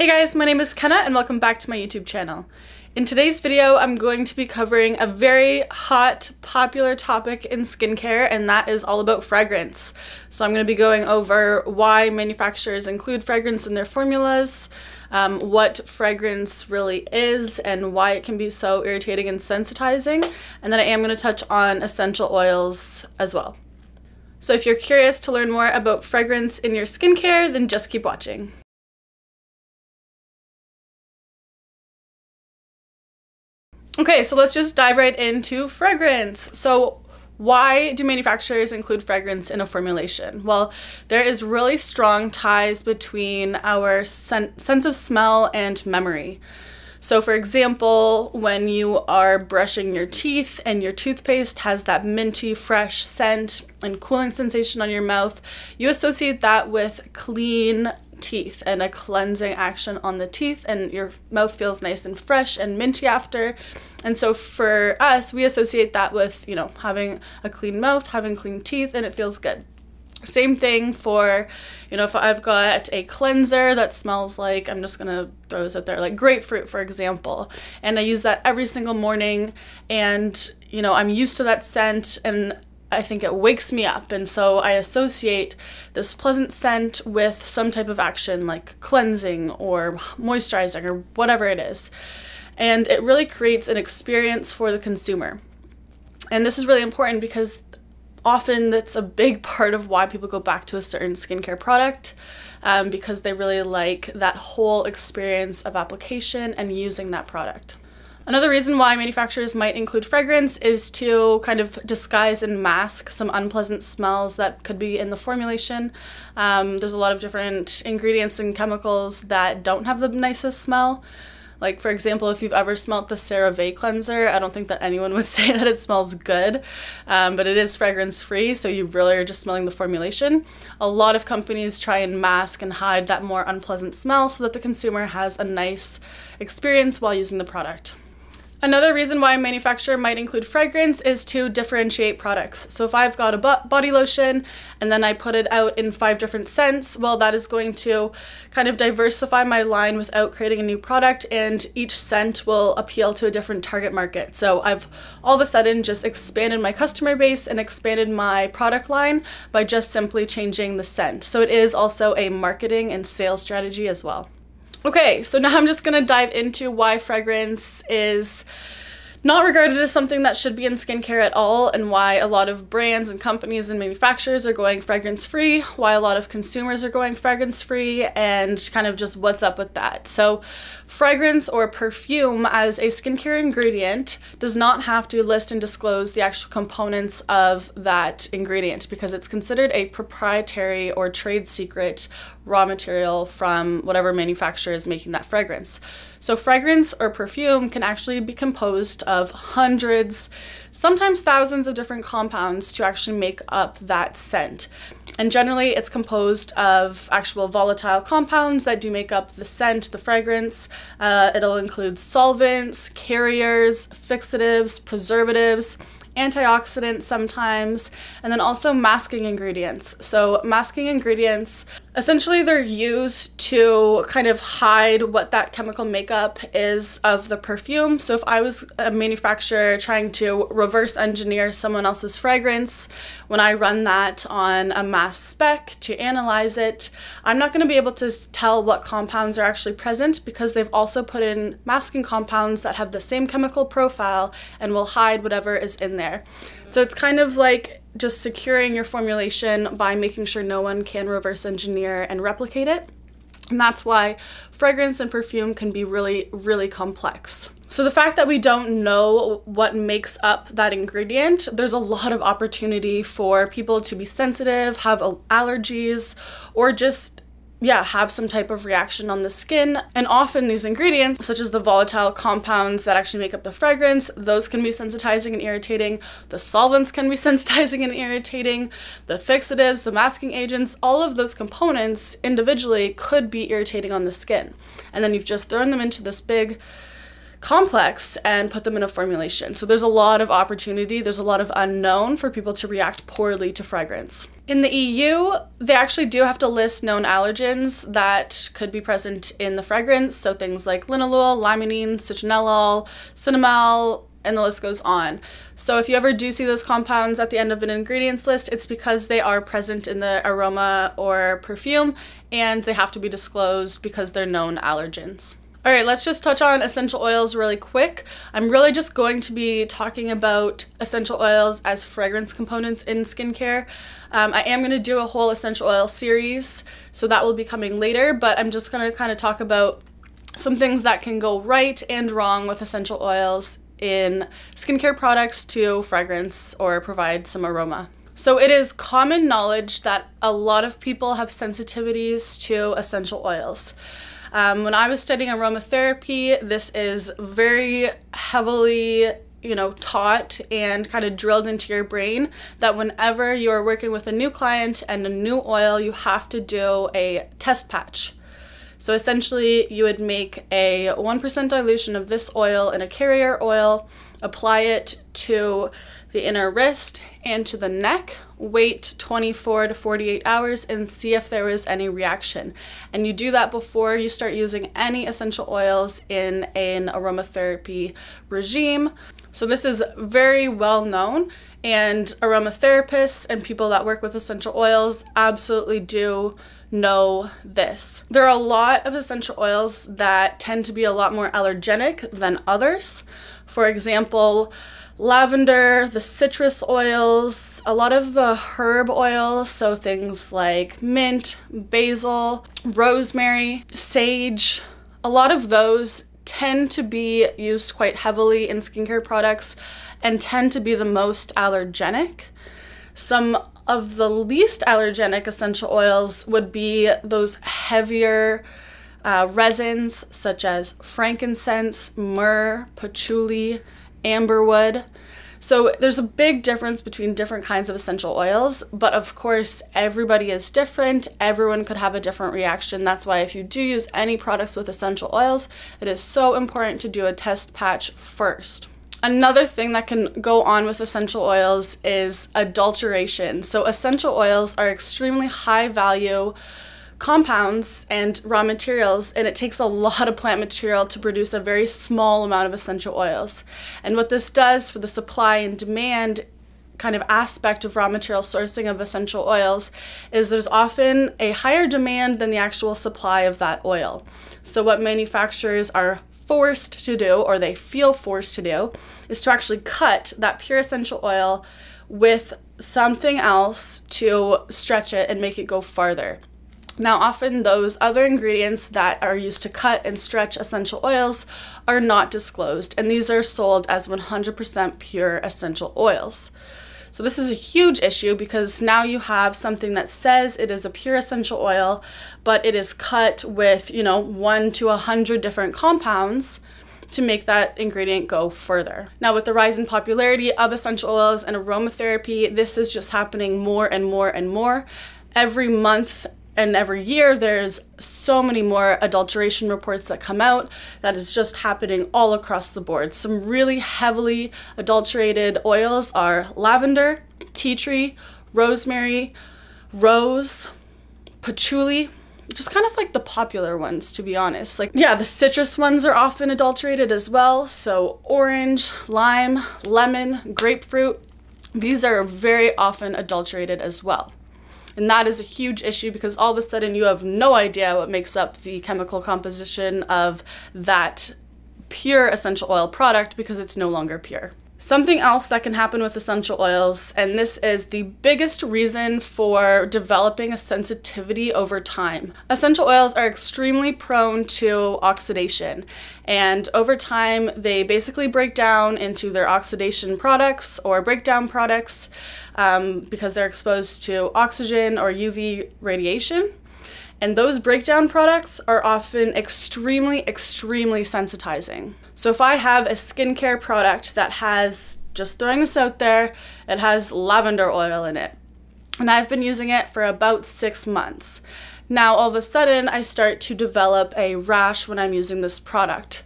Hey guys, my name is Kenna and welcome back to my YouTube channel. In today's video, I'm going to be covering a very hot, popular topic in skincare, and that is all about fragrance. So I'm going to be going over why manufacturers include fragrance in their formulas, um, what fragrance really is, and why it can be so irritating and sensitizing, and then I am going to touch on essential oils as well. So if you're curious to learn more about fragrance in your skincare, then just keep watching. Okay, so let's just dive right into fragrance. So why do manufacturers include fragrance in a formulation? Well, there is really strong ties between our sen sense of smell and memory. So, for example, when you are brushing your teeth and your toothpaste has that minty, fresh scent and cooling sensation on your mouth, you associate that with clean, teeth and a cleansing action on the teeth and your mouth feels nice and fresh and minty after. And so for us, we associate that with, you know, having a clean mouth, having clean teeth and it feels good. Same thing for, you know, if I've got a cleanser that smells like, I'm just gonna throw this out there, like grapefruit, for example, and I use that every single morning, and, you know, I'm used to that scent, and I think it wakes me up. And so I associate this pleasant scent with some type of action like cleansing or moisturizing or whatever it is. And it really creates an experience for the consumer. And this is really important because often that's a big part of why people go back to a certain skincare product um, because they really like that whole experience of application and using that product. Another reason why manufacturers might include fragrance is to kind of disguise and mask some unpleasant smells that could be in the formulation. Um, there's a lot of different ingredients and chemicals that don't have the nicest smell. Like, for example, if you've ever smelt the CeraVe cleanser, I don't think that anyone would say that it smells good, um, but it is fragrance free, so you really are just smelling the formulation. A lot of companies try and mask and hide that more unpleasant smell so that the consumer has a nice experience while using the product. Another reason why a manufacturer might include fragrance is to differentiate products. So if I've got a body lotion and then I put it out in five different scents, well, that is going to kind of diversify my line without creating a new product, and each scent will appeal to a different target market. So I've all of a sudden just expanded my customer base and expanded my product line by just simply changing the scent. So it is also a marketing and sales strategy as well. Okay, so now I'm just gonna dive into why fragrance is not regarded as something that should be in skincare at all, and why a lot of brands and companies and manufacturers are going fragrance free, why a lot of consumers are going fragrance free, and kind of just what's up with that. So, fragrance or perfume as a skincare ingredient does not have to list and disclose the actual components of that ingredient because it's considered a proprietary or trade secret raw material from whatever manufacturer is making that fragrance. So, fragrance or perfume can actually be composed of hundreds, sometimes thousands of different compounds to actually make up that scent. And generally, it's composed of actual volatile compounds that do make up the scent, the fragrance. Uh, it'll include solvents, carriers, fixatives, preservatives antioxidants sometimes, and then also masking ingredients. So, masking ingredients essentially they're used to kind of hide what that chemical makeup is of the perfume. So, if I was a manufacturer trying to reverse engineer someone else's fragrance, when I run that on a mass spec to analyze it, I'm not going to be able to tell what compounds are actually present because they've also put in masking compounds that have the same chemical profile and will hide whatever is in there. So it's kind of like just securing your formulation by making sure no one can reverse engineer and replicate it. And that's why fragrance and perfume can be really, really complex. So the fact that we don't know what makes up that ingredient, there's a lot of opportunity for people to be sensitive, have allergies, or just yeah, have some type of reaction on the skin. And often these ingredients, such as the volatile compounds that actually make up the fragrance, those can be sensitizing and irritating. The solvents can be sensitizing and irritating. The fixatives, the masking agents, all of those components individually could be irritating on the skin. And then you've just thrown them into this big complex and put them in a formulation. So there's a lot of opportunity, there's a lot of unknown for people to react poorly to fragrance. In the EU, they actually do have to list known allergens that could be present in the fragrance. So things like linalool, limonene, citronellol, cinnamal, and the list goes on. So if you ever do see those compounds at the end of an ingredients list, it's because they are present in the aroma or perfume and they have to be disclosed because they're known allergens. All right, let's just touch on essential oils really quick. I'm really just going to be talking about essential oils as fragrance components in skincare. Um, I am going to do a whole essential oil series, so that will be coming later, but I'm just going to kind of talk about some things that can go right and wrong with essential oils in skincare products to fragrance or provide some aroma. So it is common knowledge that a lot of people have sensitivities to essential oils. Um, when I was studying aromatherapy, this is very heavily you know, taught and kind of drilled into your brain that whenever you're working with a new client and a new oil, you have to do a test patch. So essentially, you would make a 1% dilution of this oil in a carrier oil, apply it to the inner wrist and to the neck, wait 24 to 48 hours and see if there was any reaction. And you do that before you start using any essential oils in an aromatherapy regime. So this is very well known and aromatherapists and people that work with essential oils absolutely do know this. There are a lot of essential oils that tend to be a lot more allergenic than others. For example, lavender, the citrus oils, a lot of the herb oils, so things like mint, basil, rosemary, sage, a lot of those tend to be used quite heavily in skincare products and tend to be the most allergenic. Some of the least allergenic essential oils would be those heavier uh, resins such as frankincense, myrrh, patchouli, amberwood. So there's a big difference between different kinds of essential oils, but of course, everybody is different. Everyone could have a different reaction. That's why if you do use any products with essential oils, it is so important to do a test patch first. Another thing that can go on with essential oils is adulteration. So, essential oils are extremely high value compounds and raw materials, and it takes a lot of plant material to produce a very small amount of essential oils. And what this does for the supply and demand kind of aspect of raw material sourcing of essential oils is there's often a higher demand than the actual supply of that oil. So, what manufacturers are forced to do, or they feel forced to do, is to actually cut that pure essential oil with something else to stretch it and make it go farther. Now, often those other ingredients that are used to cut and stretch essential oils are not disclosed, and these are sold as 100% pure essential oils. So this is a huge issue because now you have something that says it is a pure essential oil, but it is cut with, you know, one to a hundred different compounds to make that ingredient go further. Now, with the rise in popularity of essential oils and aromatherapy, this is just happening more and more and more. Every month, and every year there's so many more adulteration reports that come out that is just happening all across the board. Some really heavily adulterated oils are lavender, tea tree, rosemary, rose, patchouli, just kind of like the popular ones to be honest. Like yeah, the citrus ones are often adulterated as well. So orange, lime, lemon, grapefruit, these are very often adulterated as well. And that is a huge issue because all of a sudden you have no idea what makes up the chemical composition of that pure essential oil product because it's no longer pure. Something else that can happen with essential oils, and this is the biggest reason for developing a sensitivity over time. Essential oils are extremely prone to oxidation, and over time, they basically break down into their oxidation products or breakdown products um, because they're exposed to oxygen or UV radiation. And those breakdown products are often extremely, extremely sensitizing. So if I have a skincare product that has, just throwing this out there, it has lavender oil in it, and I've been using it for about six months. Now all of a sudden I start to develop a rash when I'm using this product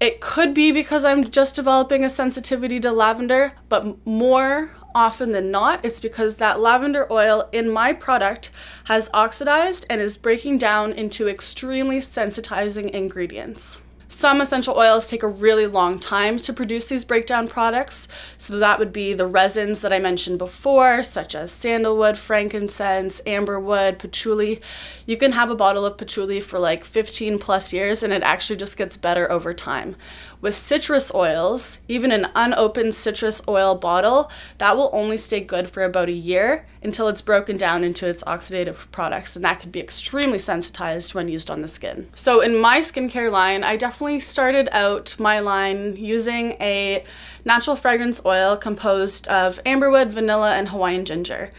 It could be because I'm just developing a sensitivity to lavender, but more often than not, it's because that lavender oil in my product has oxidized and is breaking down into extremely sensitizing ingredients. Some essential oils take a really long time to produce these breakdown products. So that would be the resins that I mentioned before, such as sandalwood, frankincense, amberwood, patchouli. You can have a bottle of patchouli for like 15 plus years and it actually just gets better over time. With citrus oils, even an unopened citrus oil bottle, that will only stay good for about a year until it's broken down into its oxidative products, and that could be extremely sensitized when used on the skin. So in my skincare line, I definitely started out my line using a natural fragrance oil composed of amberwood, vanilla, and Hawaiian ginger.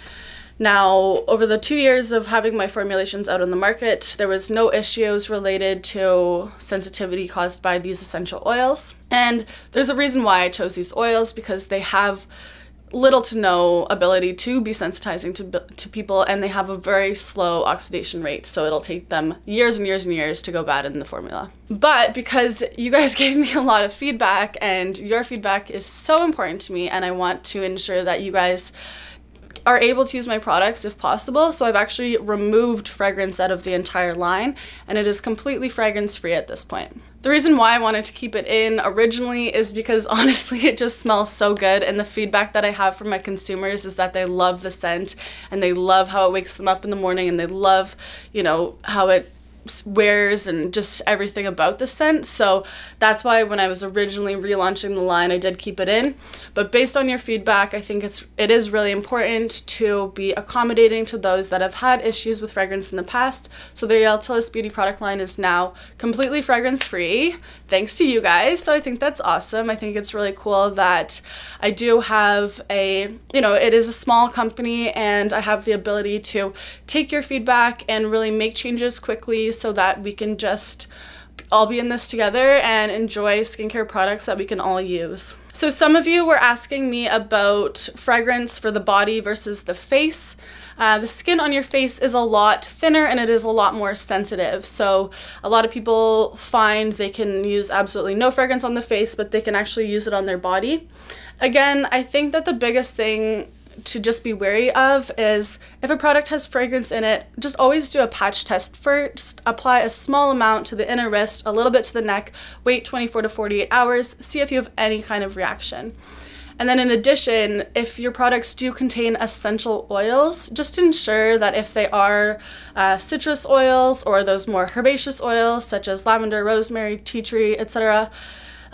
Now, over the two years of having my formulations out on the market, there was no issues related to sensitivity caused by these essential oils. And there's a reason why I chose these oils because they have little to no ability to be sensitizing to, to people and they have a very slow oxidation rate so it'll take them years and years and years to go bad in the formula. But because you guys gave me a lot of feedback and your feedback is so important to me and i want to ensure that you guys are able to use my products if possible. So I've actually removed fragrance out of the entire line and it is completely fragrance free at this point. The reason why I wanted to keep it in originally is because honestly it just smells so good and the feedback that I have from my consumers is that they love the scent and they love how it wakes them up in the morning and they love, you know, how it wears and just everything about the scent. So that's why when I was originally relaunching the line, I did keep it in. But based on your feedback, I think it's it is really important to be accommodating to those that have had issues with fragrance in the past. So the Altillas Beauty product line is now completely fragrance free, thanks to you guys. So I think that's awesome. I think it's really cool that I do have a, you know, it is a small company and I have the ability to take your feedback and really make changes quickly so that we can just all be in this together and enjoy skincare products that we can all use. So some of you were asking me about fragrance for the body versus the face. Uh, the skin on your face is a lot thinner and it is a lot more sensitive. So a lot of people find they can use absolutely no fragrance on the face, but they can actually use it on their body. Again, I think that the biggest thing to just be wary of is if a product has fragrance in it, just always do a patch test first. Apply a small amount to the inner wrist, a little bit to the neck, wait 24 to 48 hours, see if you have any kind of reaction. And then in addition, if your products do contain essential oils, just ensure that if they are uh, citrus oils or those more herbaceous oils such as lavender, rosemary, tea tree, etc.,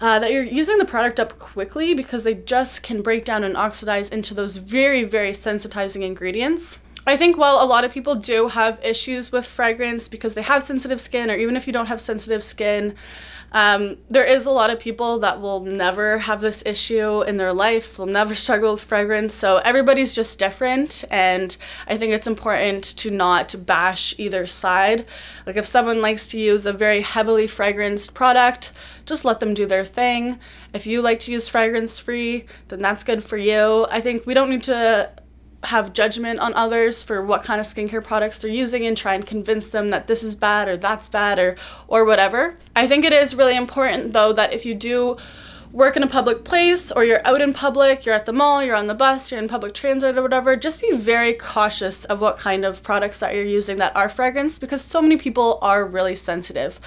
uh, that you're using the product up quickly because they just can break down and oxidize into those very, very sensitizing ingredients. I think while a lot of people do have issues with fragrance because they have sensitive skin, or even if you don't have sensitive skin, um, there is a lot of people that will never have this issue in their life, they'll never struggle with fragrance. So everybody's just different, and I think it's important to not bash either side. Like if someone likes to use a very heavily fragranced product, just let them do their thing. If you like to use fragrance free, then that's good for you. I think we don't need to have judgment on others for what kind of skincare products they're using and try and convince them that this is bad or that's bad or or whatever. I think it is really important though that if you do work in a public place or you're out in public, you're at the mall, you're on the bus, you're in public transit or whatever, just be very cautious of what kind of products that you're using that are fragranced because so many people are really sensitive.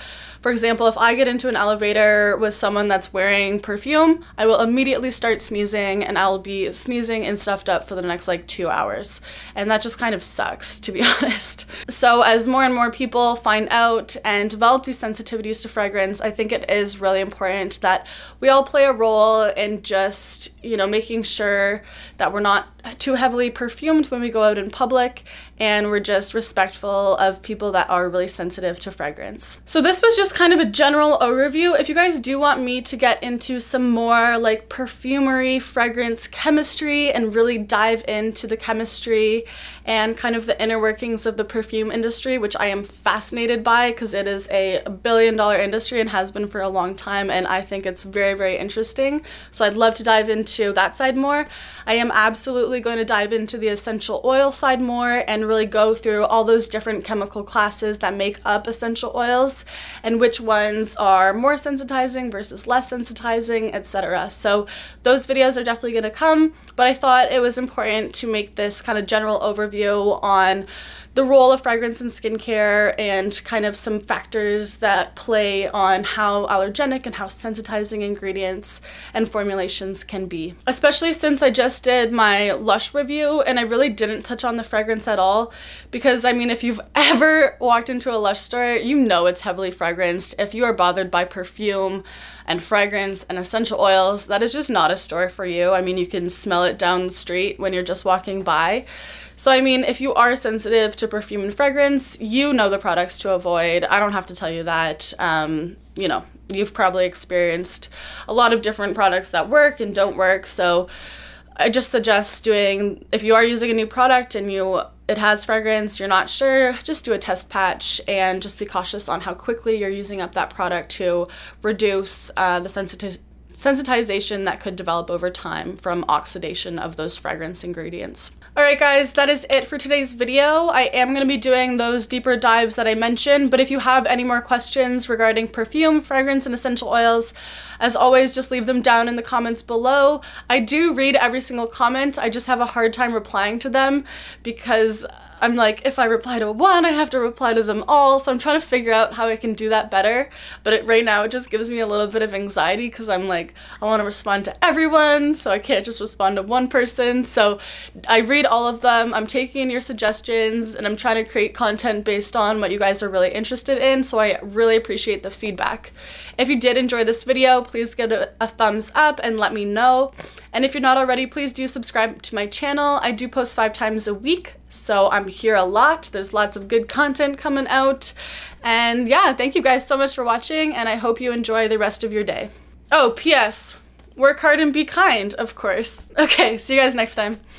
For example, if I get into an elevator with someone that's wearing perfume, I will immediately start sneezing and I'll be sneezing and stuffed up for the next like two hours. And that just kind of sucks, to be honest. So as more and more people find out and develop these sensitivities to fragrance, I think it is really important that we all play a role in just, you know, making sure that we're not too heavily perfumed when we go out in public and we're just respectful of people that are really sensitive to fragrance. So this was just kind of a general overview. If you guys do want me to get into some more like perfumery, fragrance, chemistry, and really dive into the chemistry and kind of the inner workings of the perfume industry, which I am fascinated by because it is a billion dollar industry and has been for a long time and I think it's very, very interesting. So I'd love to dive into that side more. I am absolutely going to dive into the essential oil side more and really go through all those different chemical classes that make up essential oils and which ones are more sensitizing versus less sensitizing, etc. So those videos are definitely going to come, but I thought it was important to make this kind of general overview on the role of fragrance in skincare and kind of some factors that play on how allergenic and how sensitizing ingredients and formulations can be. Especially since I just did my Lush review and I really didn't touch on the fragrance at all because I mean if you've ever walked into a Lush store, you know it's heavily fragranced. If you are bothered by perfume and fragrance and essential oils, that is just not a store for you. I mean, you can smell it down the street when you're just walking by. So, I mean, if you are sensitive to perfume and fragrance, you know the products to avoid. I don't have to tell you that. Um, you know, you've probably experienced a lot of different products that work and don't work. So, I just suggest doing if you are using a new product and you it has fragrance, you're not sure, just do a test patch and just be cautious on how quickly you're using up that product to reduce uh, the sensitivity sensitization that could develop over time from oxidation of those fragrance ingredients. Alright guys, that is it for today's video. I am going to be doing those deeper dives that I mentioned, but if you have any more questions regarding perfume, fragrance, and essential oils, as always, just leave them down in the comments below. I do read every single comment, I just have a hard time replying to them because I'm like, if I reply to one, I have to reply to them all. So I'm trying to figure out how I can do that better. But it, right now, it just gives me a little bit of anxiety because I'm like, I want to respond to everyone. So I can't just respond to one person. So I read all of them. I'm taking your suggestions and I'm trying to create content based on what you guys are really interested in. So I really appreciate the feedback. If you did enjoy this video, please give it a thumbs up and let me know. And if you're not already, please do subscribe to my channel. I do post five times a week, so I'm here a lot. There's lots of good content coming out. And yeah, thank you guys so much for watching, and I hope you enjoy the rest of your day. Oh, P.S. Work hard and be kind, of course. Okay, see you guys next time.